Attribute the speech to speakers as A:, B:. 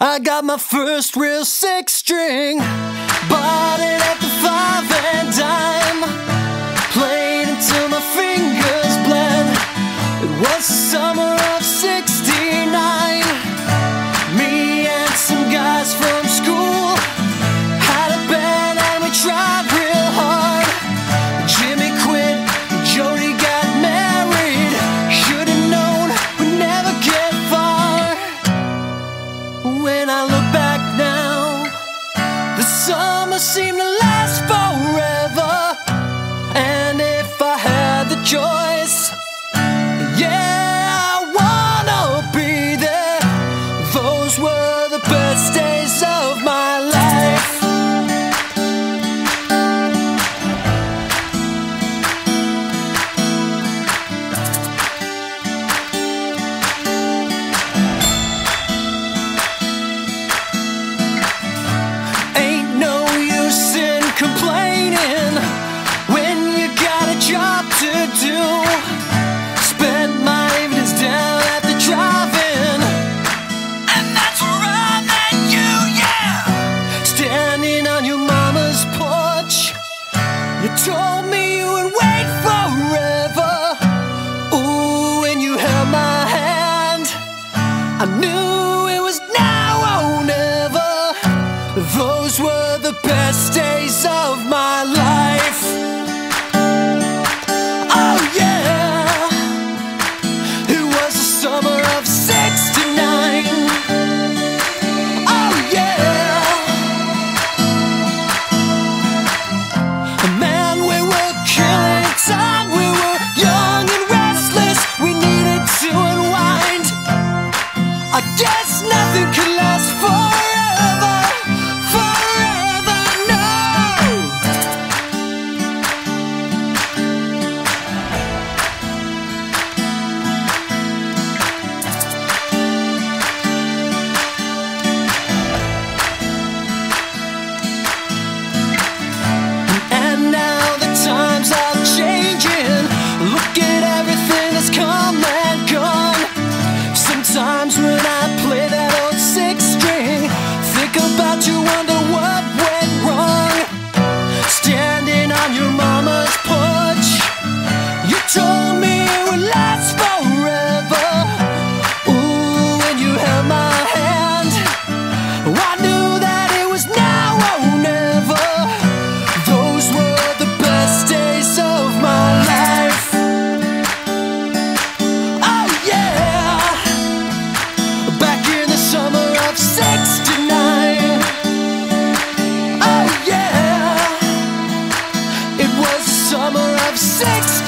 A: I got my first real six string, bought it at the five and dime. seem to You told me you would wait forever. Ooh, when you held my hand, I knew it was now or never. Those were the best days of my life. six.